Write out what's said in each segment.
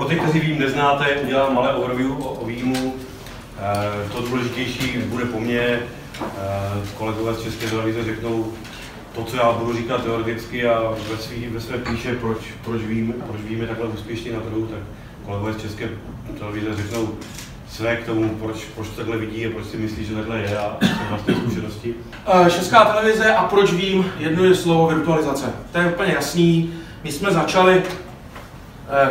Pro ty, kteří vím neznáte, udělám malé overview o, o výjimu. To důležitější bude po mně. Kolegové z České televize řeknou to, co já budu říkat teoreticky a ve, svý, ve své píše, proč, proč, vím, proč víme takhle úspěšně na trhu, tak kolegové z České televize řeknou své k tomu, proč, proč takhle vidí a proč si myslí, že takhle je a vlastně zkušenosti. Česká televize a proč vím, jedno je slovo virtualizace. To je úplně jasný. My jsme začali eh,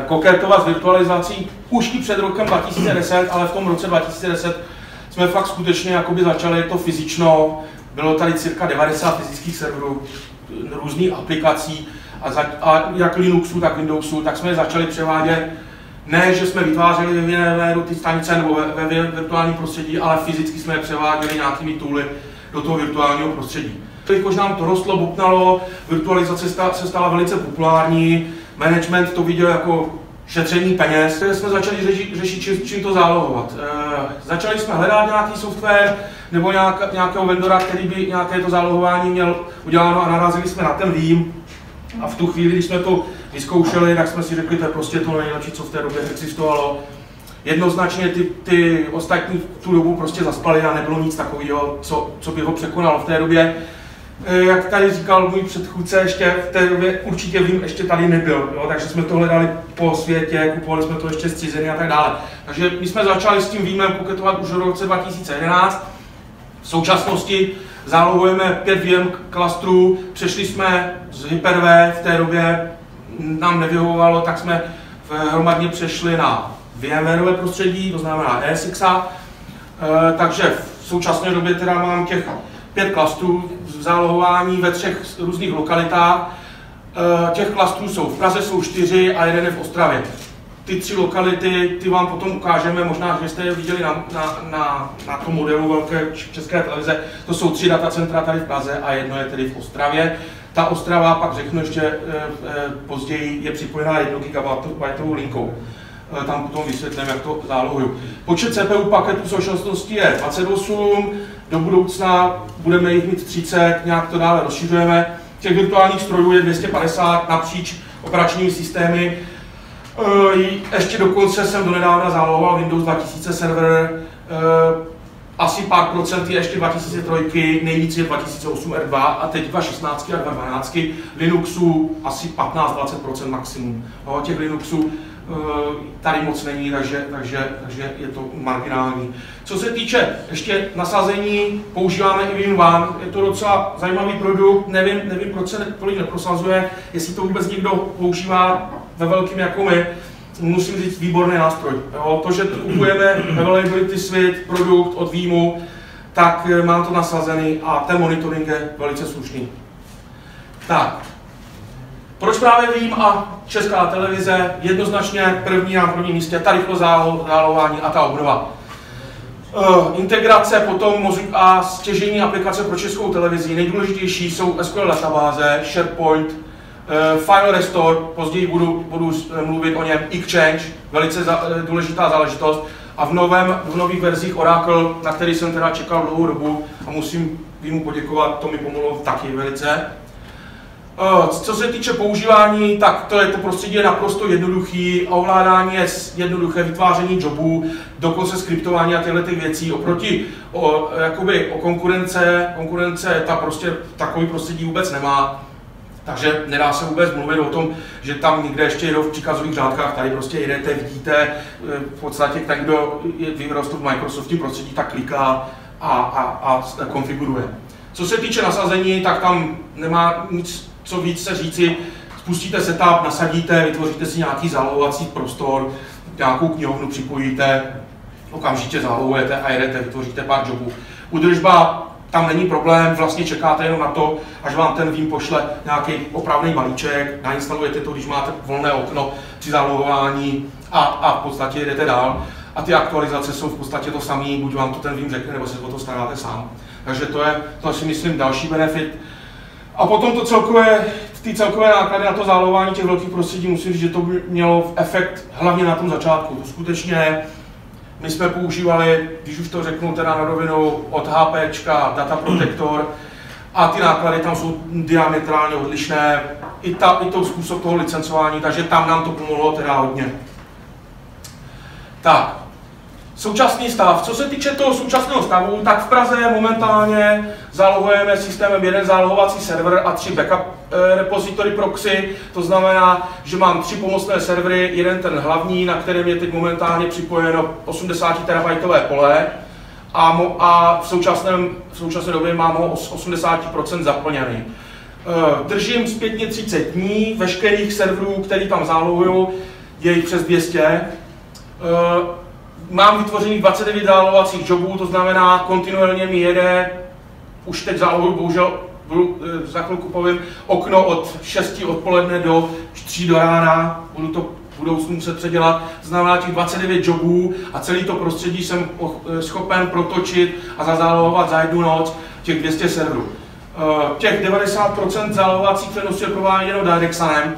koketovat s virtualizací už i před rokem 2010, ale v tom roce 2010 jsme fakt skutečně jakoby začali to fyzično. Bylo tady cirka 90 fyzických serverů, různých aplikací a, za, a jak Linuxu, tak Windowsu, tak jsme je začali převádět ne, že jsme vytvářeli ve VMwareu ty stanice nebo ve, ve virtuálním prostředí, ale fyzicky jsme je převáděli nějakými tooly do toho virtuálního prostředí. Jakož nám to rostlo, bupnalo, virtualizace se stala velice populární, management to viděl jako šetření peněz. Jsme začali řešit, řešit čím, čím to zálohovat. E, začali jsme hledat nějaký software nebo nějak, nějakého vendora, který by nějaké to zálohování měl uděláno a narazili jsme na ten Veeam. A v tu chvíli, když jsme to vyzkoušeli, tak jsme si řekli, to je prostě to nejlepší, co v té době existovalo. Jednoznačně ty, ty ostatní tu dobu prostě zaspali a nebylo nic takového, co, co by ho překonalo v té době. E, jak tady říkal můj předchůdce, ještě v té době určitě vím, ještě tady nebyl, jo? takže jsme to hledali po světě, kupovali jsme to ještě zcizený a tak dále. Takže my jsme začali s tím výjmem koketovat už v roce 2011. V současnosti zálohujeme pět VM klastrů, přešli jsme z Hyper-V v té době, nám nevyhovovalo, tak jsme hromadně přešli na VMware prostředí, to znamená ESX. E, takže v současné době teda mám těch pět klastrů v zálohování ve třech různých lokalitách. E, těch klastrů jsou v Praze jsou čtyři a jeden je v Ostravě ty tři lokality, ty vám potom ukážeme, možná, že jste je viděli na, na, na, na tom modelu velké české televize. To jsou tři datacentra tady v Praze a jedno je tedy v Ostravě. Ta Ostrava, pak řeknu ještě e, později, je připojená 1 GB linkou. E, tam potom vysvětlím, jak to zálohuju. Počet CPU paketů v současnosti je 28, do budoucna budeme jich mít 30, nějak to dále rozšiřujeme. Těch virtuálních strojů je 250 napříč operačními systémy. Ještě dokonce jsem donedávna zálohoval Windows 2000 server, asi pár procent je ještě 2003, nejvíc je 2008 R2 a teď 2016 a 2012 Linuxu asi 15-20% maximum. No, těch Linuxů tady moc není, takže, takže, takže je to marginální. Co se týče ještě nasazení, používáme i Win One, je to docela zajímavý produkt, nevím, nevím proč se tolik neprosazuje, jestli to vůbec někdo používá ve velkým jako my, musím říct, výborný nástroj. Jo, to, že kupujeme Availability Suite, produkt od výjmu, tak eh, mám to nasazený a ten monitoring je velice slušný. Tak, proč právě vím a Česká televize jednoznačně první na prvním místě, ta rychlo zálohování a ta obnova. Uh, integrace potom mozuk a stěžení aplikace pro českou televizi. Nejdůležitější jsou SQL databáze, SharePoint, Eh, File Restore, později budu, budu mluvit o něm, Exchange, velice za, eh, důležitá záležitost. A v, novém, v nových verzích Oracle, na který jsem teda čekal dlouhou dobu a musím mu poděkovat, to mi pomohlo taky velice. Co se týče používání, tak to je to prostředí je naprosto jednoduchý, ovládání je jednoduché, vytváření jobů, dokonce skriptování a těchto věcí. Oproti o, jakoby, o konkurence, konkurence ta prostě takový prostředí vůbec nemá. Takže nedá se vůbec mluvit o tom, že tam někde ještě jedou v příkazových řádkách, tady prostě jedete, vidíte, e, v podstatě ten, kdo vyrostl v Microsoftě prostředí, tak kliká a, a, a konfiguruje. Co se týče nasazení, tak tam nemá nic co víc se říci. Spustíte setup, nasadíte, vytvoříte si nějaký zálohovací prostor, nějakou knihovnu připojíte, okamžitě zálohujete a jedete, vytvoříte pár jobů. Udržba tam není problém, vlastně čekáte jenom na to, až vám ten vím pošle nějaký opravný balíček, nainstalujete to, když máte volné okno při zálohování a, a v podstatě jdete dál. A ty aktualizace jsou v podstatě to samé, buď vám to ten vím řekne, nebo se o to staráte sám. Takže to je, to si myslím, další benefit. A potom to celkové, ty celkové náklady na to zálohování těch velkých prostředí, musím říct, že to mělo efekt hlavně na tom začátku. To skutečně my jsme používali, když už to řeknu teda na rovinu, od HP Data Protector a ty náklady tam jsou diametrálně odlišné, i, ta, i to způsob toho licencování, takže tam nám to pomohlo teda hodně. Tak, současný stav. Co se týče toho současného stavu, tak v Praze momentálně zálohujeme systémem jeden zálohovací server a tři backup eh, repository proxy. To znamená, že mám tři pomocné servery, jeden ten hlavní, na kterém je teď momentálně připojeno 80 terabajtové pole a, mo, a v, současném, v současné době mám ho 80% zaplněný. Eh, držím zpětně 30 dní, veškerých serverů, který tam zálohuju, je jich přes 200. Eh, mám vytvořených 29 zálohovacích jobů, to znamená, kontinuálně mi jede, už teď zálohuju, bohužel budu, eh, za chvilku povím, okno od 6 odpoledne do 3 do rána, budu to v budoucnu muset předělat, znamená těch 29 jobů a celý to prostředí jsem schopen protočit a zazálohovat za jednu noc těch 200 serverů. Eh, těch 90% zálohovacích přenosů je prováděno Direxanem.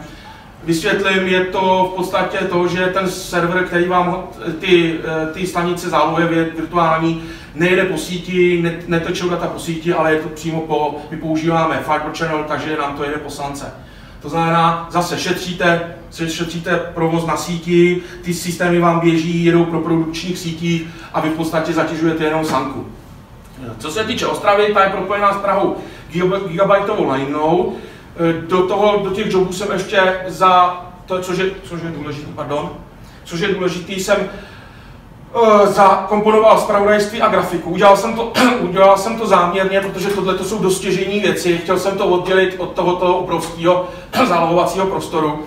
Vysvětlím, je to v podstatě to, že ten server, který vám ty, eh, ty stanice zálohuje virtuální, nejde po síti, netečou data po síti, ale je to přímo po, my používáme Fiber Channel, takže nám to jede po slance. To znamená, zase šetříte, šetříte provoz na síti, ty systémy vám běží, jedou pro produkčních sítích a vy v podstatě zatěžujete jenom sanku. Co se týče Ostravy, ta je propojená s Prahou gigabajtovou lineou. E, do, toho, do těch jobů jsem ještě za, to, což je, což je důležitý, pardon, což je důležitý, jsem uh, zakomponoval zpravodajství a grafiku. Udělal jsem, to, udělal jsem to záměrně, protože tohle to jsou dostěžení věci. Chtěl jsem to oddělit od tohoto obrovského zálohovacího prostoru.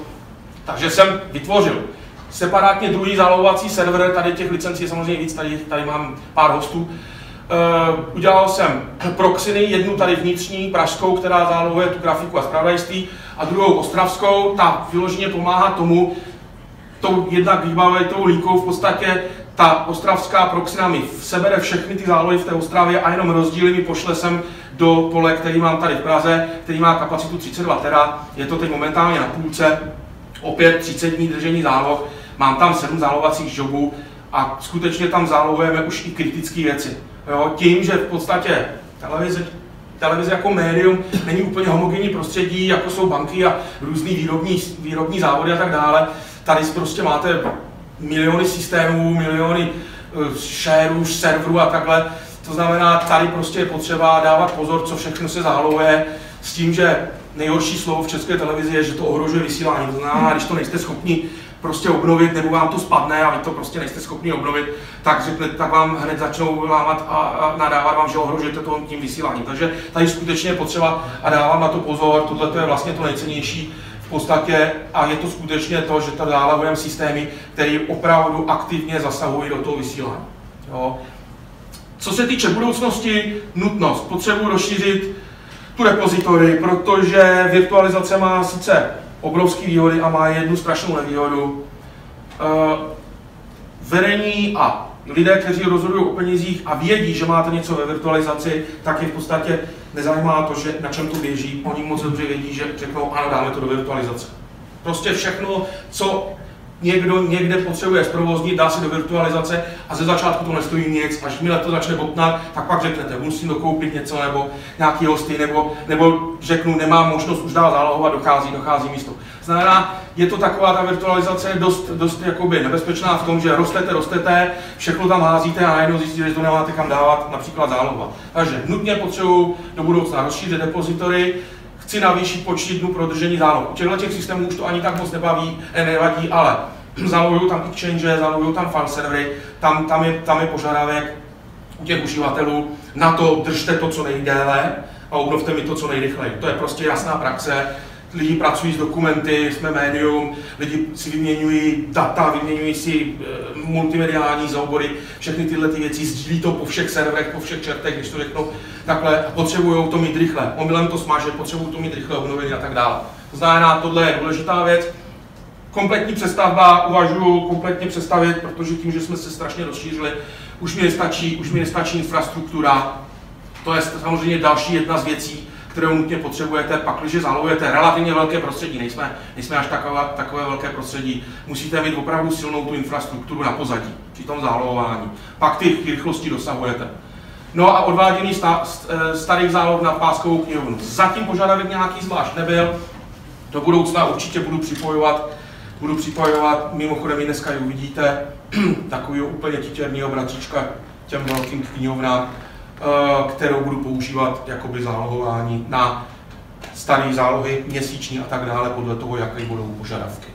Takže jsem vytvořil separátně druhý zálohovací server, tady těch licencí je samozřejmě víc, tady, tady mám pár hostů. Uh, udělal jsem proxiny, jednu tady vnitřní, pražskou, která zálohuje tu grafiku a zpravodajství, a druhou ostravskou, ta vyloženě pomáhá tomu, tou jednak tou líkou v podstatě ta ostravská proxina mi sebere všechny ty zálohy v té Ostravě a jenom rozdíly mi pošle sem do pole, který mám tady v Praze, který má kapacitu 32 tera, je to teď momentálně na půlce, opět 30 dní držení záloh, mám tam 7 zálohovacích jobů a skutečně tam zálohujeme už i kritické věci. Jo, tím, že v podstatě televize, televize jako médium není úplně homogenní prostředí, jako jsou banky a různý výrobní, výrobní závody a tak dále. Tady prostě máte miliony systémů, miliony uh, shareů, serverů a takhle. To znamená, tady prostě je potřeba dávat pozor, co všechno se zálohuje, s tím, že nejhorší slovo v české televizi je, že to ohrožuje vysílání. To znamená, když to nejste schopni prostě obnovit, nebo vám to spadne a vy to prostě nejste schopni obnovit, tak, řekne, tak vám hned začnou lámat a, a nadávat vám, že ohrožujete to tím vysíláním. Takže tady skutečně je potřeba a dávám na to pozor, tohle to je vlastně to nejcennější v podstatě a je to skutečně to, že tady zálohujeme systémy, které opravdu aktivně zasahují do toho vysílání. Jo. Co se týče budoucnosti, nutnost, potřebuji rozšířit tu repozitory, protože virtualizace má sice obrovské výhody a má jednu strašnou nevýhodu. Uh, vedení a lidé, kteří rozhodují o penězích a vědí, že máte něco ve virtualizaci, tak je v podstatě nezajímá to, že na čem to běží. Oni moc dobře vědí, že řeknou, ano, dáme to do virtualizace. Prostě všechno, co někdo někde potřebuje zprovoznit, dá si do virtualizace a ze začátku to nestojí nic. Až mi to začne botnat, tak pak řeknete, musím dokoupit něco nebo nějaký hosty, nebo, nebo řeknu, nemám možnost už dál zálohovat, dochází, dochází místo. Znamená, je to taková ta virtualizace dost, dost jakoby nebezpečná v tom, že rostete, rostete, všechno tam házíte a najednou zjistíte, že to nemáte kam dávat, například zálohovat. Takže nutně potřebuji do budoucna rozšířit depozitory, chci navýšit počty dnů pro držení záloh. U těchto těch systémů už to ani tak moc nebaví, nevadí, ale zálohují tam exchange, zálohují tam file servery, tam, tam, je, tam je požadavek u těch uživatelů na to držte to co nejdéle a obnovte mi to co nejrychleji. To je prostě jasná praxe, lidi pracují s dokumenty, jsme médium, lidi si vyměňují data, vyměňují si e, multimediální soubory, všechny tyhle ty věci, sdílí to po všech serverech, po všech čertech, když to řeknu takhle, potřebují to mít rychle. Omylem to smaže, potřebují to mít rychle obnovený a tak dále. To znamená, tohle je důležitá věc. Kompletní přestavba uvažuji kompletně přestavit, protože tím, že jsme se strašně rozšířili, už mi nestačí, už mi nestačí infrastruktura. To je samozřejmě další jedna z věcí, kterou nutně potřebujete, pak, když zálohujete relativně velké prostředí, nejsme, nejsme až takové, takové velké prostředí, musíte mít opravdu silnou tu infrastrukturu na pozadí při tom zálohování. Pak ty rychlosti dosahujete. No a odvádění eh, starých záloh na páskovou knihovnu. Zatím požadavek nějaký zvlášť nebyl, do budoucna určitě budu připojovat budu připojovat, mimochodem i dneska ji uvidíte, takový úplně titěrného bratříčka těm velkým knihovnám, eh, kterou budu používat jakoby zálohování na staré zálohy, měsíční a tak dále, podle toho, jaké budou požadavky.